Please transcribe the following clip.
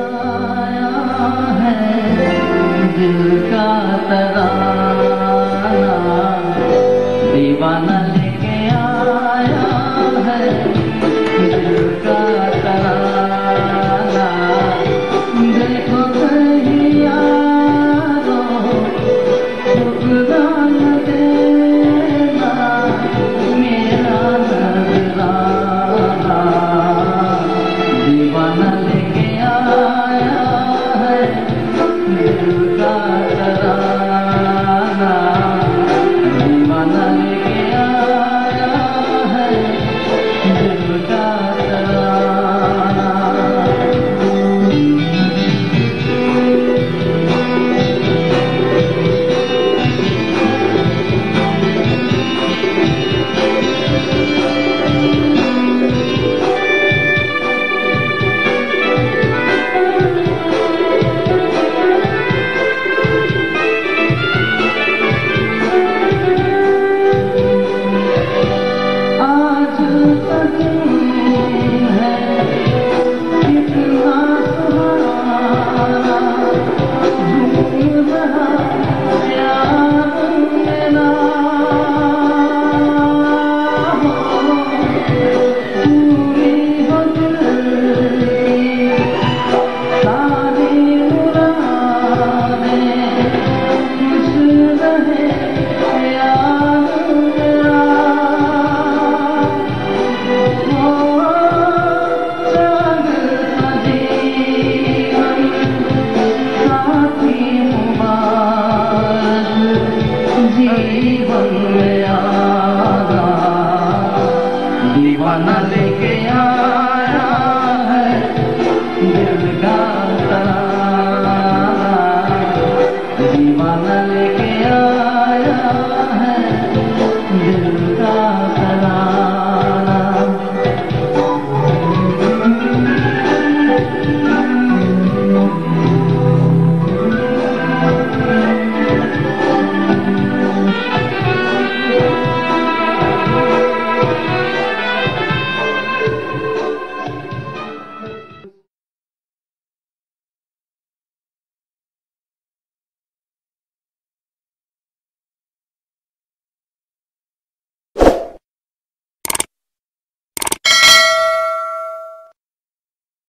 लगाया है दिल का तरारा दीवाना ले